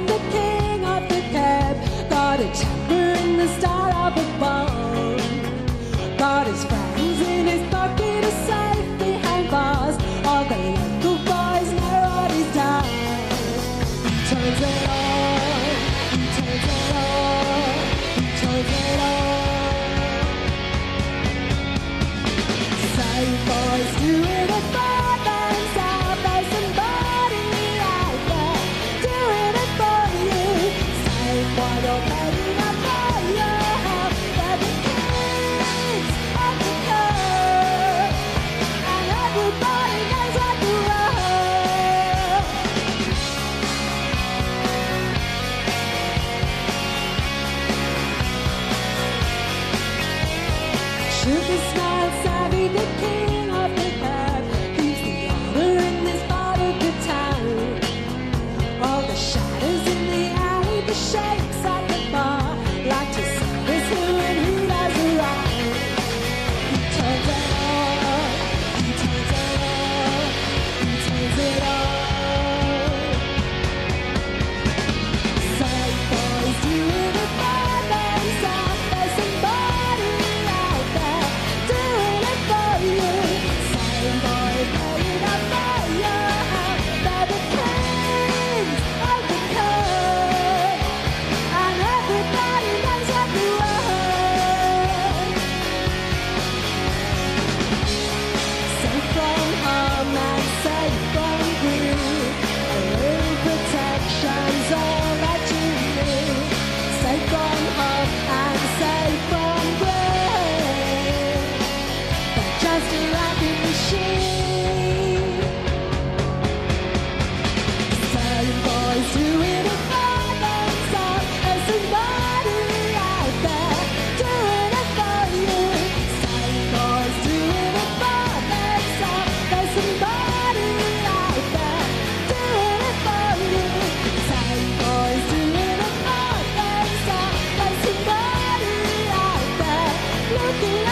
the king of the Kerb. Got a chopper the of a bomb. Got his friends in his pocket, safe behind bars. All the local boys know what. He turns it on, he turns it on, he turns it on. Safe boys do it Sugar smile, savvy, the king of the past. nothing